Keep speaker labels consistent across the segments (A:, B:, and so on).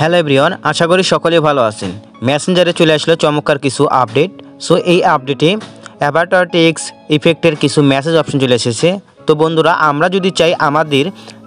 A: Hello everyone, আশা করি সকলে ভালো আছেন। মেসেঞ্জারে চলে আসলো চমৎকার কিছু আপডেট সো এই আপডেটে অ্যাভাটার টেক্স ইফেক্টের কিছু মেসেজ অপশন চলে এসেছে। তো বন্ধুরা, আমরা যদি চাই আমাদের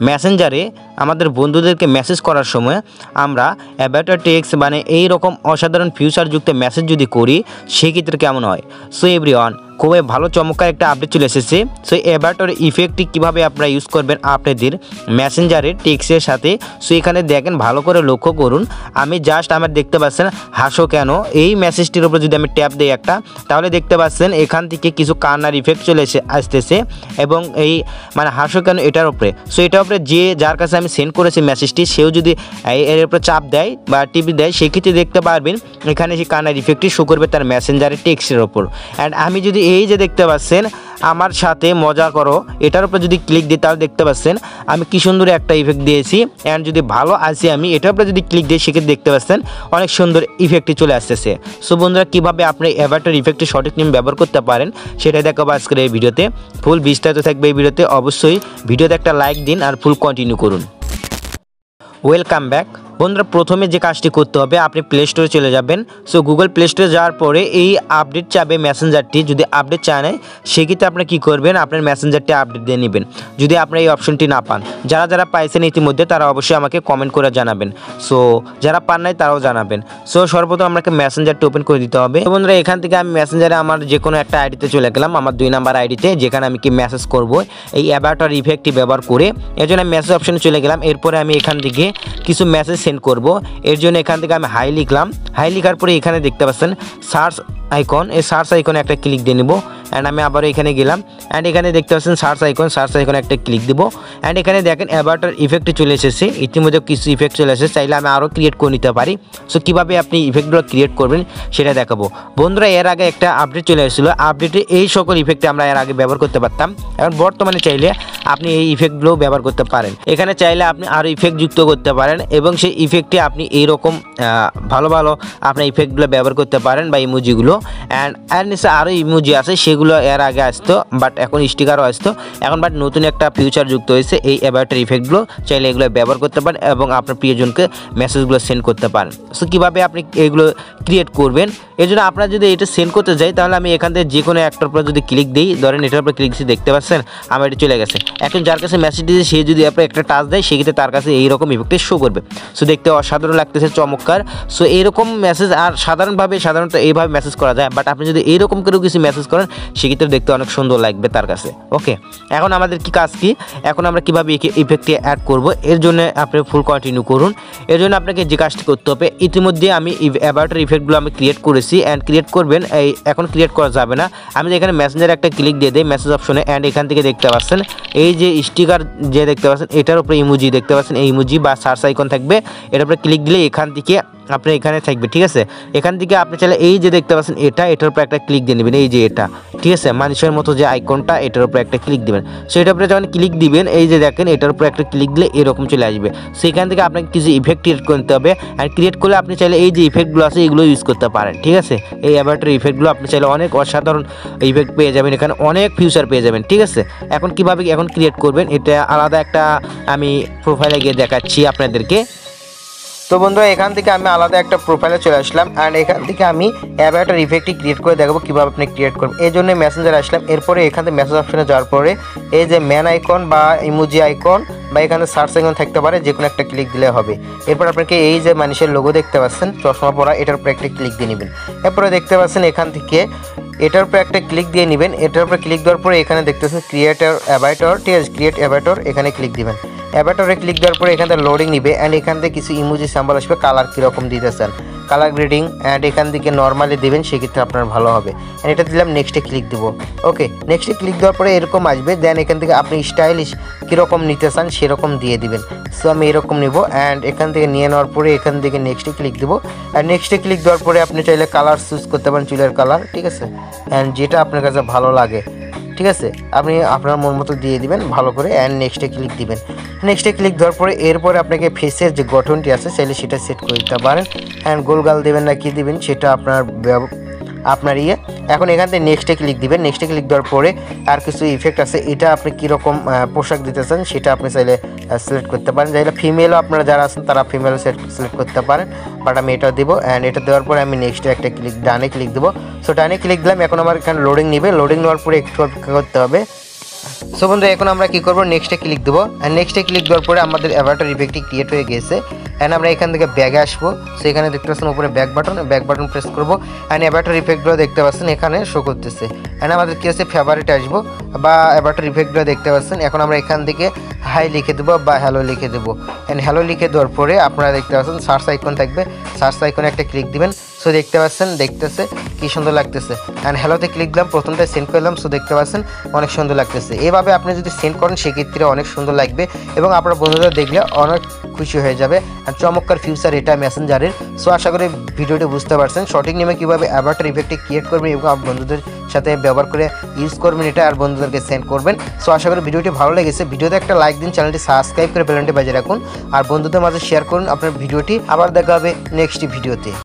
A: মেসেঞ্জারে আমাদের বন্ধুদেরকে মেসেজ করার সময় আমরা অ্যাভাটার টেক্স মানে এই রকম অসাধারণ ফিউচারযুক্ত মেসেজ যদি করি, সেক্ষেত্রে কেমন হয়? সো এভরিওয়ান খুবই ভালো চমৎকার একটা আপডেট চলে এসেছে। সো অ্যাভাটার ইফেক্টটি কীভাবে আপনারা ইউজ করবেন আপনাদের মেসেঞ্জারের টেক্সের সাথে? সো এখানে দেখেন, ভালো করে লক্ষ্য করুন। আমি জাস্ট আমার দেখতে পাচ্ছেন, হাসো কেন? এই মেসেজটির উপর যদি আমি ট্যাপ দিই একটা, তাহলে দেখতে পাচ্ছেন, এখান থেকে কিছু কান্নার ইফেক্ট চলে এসে আসতেছে এবং এই মানে হাসো কেন এটার উপরে? সো এটার উপরে যে যার কাছে আমি সেন্ড করেছি মেসেজটি সেও যদি এর উপরে চাপ দেয় বা টিপি দেয়, সেক্ষেত্রে দেখতে পারবেন, এখানে সেই কান্নার ইফেক্টটি শো করবে তার মেসেঞ্জারের টেক্সের ওপর অ্যান্ড আমি যদি এই যে দেখতে পাচ্ছেন, আমার সাথে মজা করো। এটার উপরে যদি ক্লিক দিই, তাহলে দেখতে পাচ্ছেন, আমি কি সুন্দর একটা ইফেক্ট দিয়েছি। অ্যান্ড যদি ভালো আসি আমি, এটার উপরে যদি ক্লিক দিই, সেক্ষেত্রে দেখতে পাচ্ছেন, অনেক সুন্দর ইফেক্টটি চলে আসতেছে। সো বন্ধুরা, কীভাবে আপনি এভারটার ইফেক্টটি সঠিক নিয়ম ব্যবহার করতে পারেন, সেটাই দেখাবো আজকের এই ভিডিওতে। ফুল বিস্তারিত থাকবে এই ভিডিওতে, অবশ্যই ভিডিওতে একটা লাইক দিন আর ফুল কন্টিনিউ করুন। ওয়েলকাম ব্যাক বন্ধুরা, প্রথমে যে কাজটি করতে হবে, আপনি প্লে স্টোরে চলে যাবেন। সো গুগল প্লে স্টোরে যাওয়ার পরে এই আপডেট চাবে মেসেঞ্জারটি যদি আপডেট চায় না সেক্ষেত্রে আপনি কী করবেন? আপনার মেসেঞ্জারটি আপডেট দিয়ে নেবেন। যদি আপনার এই অপশনটি না পান, যারা যারা পাইছেন ইতিমধ্যে, তারা অবশ্যই আমাকে কমেন্ট করে জানাবেন। সো যারা পান নাই, তারাও জানাবেন। সো সর্বপ্রথম আমাকে মেসেঞ্জারটি ওপেন করে দিতে হবে। বন্ধুরা, এখান থেকে আমি মেসেঞ্জারে আমার যে কোনো একটা আইডিতে চলে গেলাম, আমার দুই নাম্বার আইডিতে যেখানে আমি কি মেসেজ করব, এই অ্যাবাটার ইফেক্টটি ব্যবহার করে। এর জন্য আমি মেসেজ অপশনে চলে গেলাম। এরপরে আমি এখান থেকে কিছু মেসেজ সেন্ড করব। এর জন্য এখান থেকে আমি হাই লিখলাম। হাই লিখার পরে এখানে দেখতে পাচ্ছেন সার্চ আইকন এই সার্চ আইকনে একটা ক্লিক দিয়ে নেব। অ্যান্ড আমি আবারও এখানে গেলাম। অ্যান্ড এখানে দেখতে পাচ্ছেন সার্চ আইকন সার্চ আইকনে একটা ক্লিক দেবো। অ্যান্ড এখানে দেখেন অ্যাবাটার ইফেক্ট চলে এসেছে। ইতিমধ্যে কিছু ইফেক্ট চলে এসেছে। চাইলে আমি আরও ক্রিয়েট করে নিতে পারি। সো কীভাবে আপনি ইফেক্টগুলো ক্রিয়েট করবেন সেটা দেখাবো। বন্ধুরা, এর আগে একটা আপডেট চলে এসেছিল। আপডেটে এই সকল ইফেক্টে আমরা এর আগে ব্যবহার করতে পারতাম। এখন বর্তমানে চাইলে আপনি এই ইফেক্টগুলো ব্যবহার করতে পারেন। এখানে চাইলে আপনি আরও ইফেক্ট যুক্ত করতে পারেন এবং সেই ইফেক্টে আপনি এইরকম ভালো ভালো আপনার ইফেক্টগুলো ব্যবহার করতে পারেন বা ইমোজিগুলো অ্যান্ড এর নিচে আরও ইমোজি আছে, সেগুলো এর আগে আসতো বাট এখন স্টিকারও আসতো। এখন বাট নতুন একটা ফিউচার যুক্ত হয়েছে, এই অ্যাবাউটার ইফেক্টগুলো চাইলে এগুলো ব্যবহার করতে পারেন এবং আপনার প্রিয়জনকে মেসেজগুলো সেন্ড করতে পারেন। সো কীভাবে আপনি এগুলো ক্রিয়েট করবেন? এই জন্য আপনারা যদি এটা সেন্ড করতে যাই, তাহলে আমি এখান থেকে যে কোনো একটার উপরে যদি ক্লিক দিই, ধরেন এটার উপরে ক্লিক দেখতে পাচ্ছেন? আমার এটা চলে গেছে। এখন যার কাছে মেসেজ দিয়েছে সে যদি আপনার একটা টাচ দেয় সেক্ষেত্রে তার কাছে এইরকম ইফেক্টে শো করবে। সো দেখতে অসাধারণ লাগতেছে, চমৎকার। সো এইরকম মেসেজ আর সাধারণভাবে সাধারণত এইভাবে মেসেজ করা যায় বাট আপনি যদি এইরকম করেও কিছু মেসেজ করেন, সেক্ষেত্রে দেখতে অনেক সুন্দর লাগবে তার কাছে। ওকে এখন আমাদের কি কাজ কি? এখন আমরা কীভাবে ইফেক্টে অ্যাড করব? এর জন্য আপনি ফুল কন্টিনিউ করুন। এর জন্য আপনাকে যে কাজটি করতে হবে, ইতিমধ্যে আমি অ্যাবাউটার ইফেক্টগুলো আমি ক্রিয়েট করেছি অ্যান্ড ক্রিয়েট করবেন, এই এখন ক্রিয়েট করা যাবে না। আমি এখানে মেসেঞ্জারে একটা ক্লিক দিয়ে দিই মেসেজ অপশনে অ্যান্ড এখান থেকে দেখতে পাচ্ছেন, এই যে স্টিকার যে দেখতে পাচ্ছেন, এটার উপরে ইমোজি দেখতে পাচ্ছেন, এই ইমোজি বা সার্চ আইকন থাকবে। এটার উপরে ক্লিক দিলে এখান থেকে আপনি এখানে থাকবে, ঠিক আছে? এখান থেকে আপনি চাইলে এই যে দেখতে পাচ্ছেন এটা, এটার উপরে একটা ক্লিক দিয়ে নেবেন, এই যে এটা। ঠিক আছে, মানুষের মতো যে আইকনটা এটার উপরে একটা ক্লিক দিবেন। সো এটার উপরে যখন ক্লিক দিবেন, এই যে দেখেন, এটার উপরে একটা ক্লিক দিলে এরকম চলে আসবে। সেখান থেকে আপনাকে কিছু ইফেক্ট ক্রিয়েট করতে হবে। আর ক্রিয়েট করলে আপনি চাইলে এই যে ইফেক্টগুলো আছে, এগুলো ইউজ করতে পারেন, ঠিক আছে? এই অ্যাবাউটার ইফেক্টগুলো আপনি চাইলে অনেক অসাধারণ ইফেক্ট পেয়ে যাবেন, এখানে অনেক ফিউচার পেয়ে যাবেন, ঠিক আছে? এখন কীভাবে এখন ক্রিয়েট করবেন, এটা আলাদা একটা আমি প্রোফাইলে গিয়ে দেখাচ্ছি আপনাদেরকে। তো বন্ধুরা, এখান থেকে আমি আলাদা একটা প্রোফাইলে চলে আসলাম অ্যান্ড এখান থেকে আমি অ্যাবাউটার ইফেক্টটি ক্রিয়েট করে দেখাবো কীভাবে আপনি ক্রিয়েট করবেন। এই জন্য মেসেঞ্জার আসলাম, এরপরে এখান থেকে মেসেজ অপশনে যাওয়ার পরে এই যে ম্যান আইকন বা ইমোজি আইকন বা এখানে সার্চ আইকন থাকতে পারে যে কোনো একটা ক্লিক দিলে হবে। এরপর আপনাকে এই যে মানুষের লোগো দেখতে পাচ্ছেন, চশমা পরা, এটার উপরে একটা ক্লিক দিয়ে নেবেন। এরপরে দেখতে পাচ্ছেন এখান থেকে এটার উপরে একটা ক্লিক দিয়ে নেবেন, এটার উপরে ক্লিক দেওয়ার পরে এখানে দেখতেছেন ক্রিয়েটার অ্যাবাইটর ঠিক আছে ক্রিয়েট অ্যাবাইটর এখানে ক্লিক দিবেন। অ্যাবাইটরে ক্লিক দেওয়ার পরে এখান থেকে লোডিং নিবে অ্যান্ড এখান থেকে কিছু ইমোজি স্যাম্বল আসবে কালার কীরকম দিতে চান কালার গ্রেডিং অ্যান্ড এখান থেকে নর্মালি দেবেন, সেক্ষেত্রে আপনার ভালো হবে। অ্যান্ড এটা দিলাম নেক্সটে ক্লিক দেবো। ওকে নেক্সটে ক্লিক দেওয়ার পরে এরকম আসবে দেন এখান থেকে আপনি স্টাইলিশ কীরকম নিতে চান সেরকম দিয়ে দিবেন। সো আমি এরকম নিব অ্যান্ড এখান থেকে নিয়ে নেওয়ার পরে এখান থেকে নেক্সটে ক্লিক দেবো। অ্যান্ড নেক্সটে ক্লিক দেওয়ার পরে আপনি চাইলে কালার চুজ করতে পারেন, চুলের কালার ঠিক আছে? অ্যান্ড যেটা আপনার কাছে ভালো লাগে। ঠিক আছে? আপনি আপনার মন মতো দিয়ে দিবেন, ভালো করে অ্যান্ড নেক্সটে ক্লিক দিবেন। নেক্সটে ক্লিক দেওয়ার পরে, এরপরে আপনাকে ফেসের যে গঠনটি আছে, চাইলে সেটা সেট করে দিতে পারেন। অ্যান্ড গোলগাল দেবেন না, কি দিবেন, সেটা আপনার আপনার ইয়ে। এখন এখান থেকে নেক্সটে ক্লিক দিবেন। নেক্সটে ক্লিক দেওয়ার পরে আর কিছু ইফেক্ট আছে। এটা আপনি কীরকম পোশাক দিতে চান সেটা আপনি চাইলে সিলেক্ট করতে পারেন। চাইলে ফিমেলও আপনারা যারা আছেন তারা ফিমেল সিলেক্ট করতে পারেন। বাট আমি এটা দিব। অ্যান্ড এটা দেওয়ার পরে আমি নেক্সটে একটা ক্লিক ডানে ক্লিক দেবো। সো ডানে ক্লিক দিলাম। এখন আমার এখানে লোডিং নিবে। লোডিং নেওয়ার পরে একটু অপেক্ষা করতে হবে। সো বন্ধু, এখন আমরা কী করব? নেক্সটে ক্লিক দেবো। অ্যান্ড নেক্সটে ক্লিক দেওয়ার পরে আমাদের অ্যাভাটার ইফেক্টটি ক্রিয়েট হয়ে গেছে। অ্যান্ড আমরা এখান থেকে ব্যাগে আসব। সো এখানে দেখতে পাচ্ছেন উপরে back button back button press করব। অ্যান্ড অ্যাভাটার ইফেক্টগুলো দেখতে পাচ্ছেন এখানে শো করতেছে। অ্যান্ড আমাদের কী আছে? ফেভারিট আসব। বা অ্যাভাটার ইফেক্টগুলো দেখতে পাচ্ছেন। এখন আমরা এখান থেকে হাই লিখে দেবো বা হ্যালো লিখে দেবো। অ্যান্ড হ্যালো লিখে দেওয়ার পরে আপনারা দেখতে পাচ্ছেন সার্চ আইকন থাকবে। সার্চ আইকনে একটা ক্লিক দিবেন। সো দেখতে পাচ্ছেন, দেখতেছে কি সুন্দর লাগতেছে। অ্যান্ড হ্যালোতে ক্লিক দিলাম প্রথমটা সেন্ড করলাম সো দেখতে পাচ্ছেন অনেক সুন্দর লাগতেছে। এভাবে আপনি যদি সেন্ড করেন, সেক্ষেত্রে অনেক সুন্দর লাগবে এবং আপনার বন্ধুরা দেখলে অনেক খুশি হয়ে যাবে। আর চমৎকার ফিউচার এটা মেসেঞ্জারের সো আশা করি ভিডিওটি বুঝতে পারছেন। সঠিক নিয়মে কীভাবে অ্যাভাটার ইফেক্টে ক্রিয়েট করবেন এবং আপনার বন্ধুদের সাথে ব্যবহার করে ইউজ করবেন এটা আর বন্ধুদেরকে সেন্ড করবেন। সো আশা করি ভিডিওটি ভালো লেগেছে। ভিডিওতে একটা লাইক দিন চ্যানেলটি সাবস্ক্রাইব করে বেলনটি বাজিয়ে রাখুন। আর বন্ধুদের মাঝে শেয়ার করুন আপনার ভিডিওটি। আবার দেখা হবে নেক্সট ভিডিওতে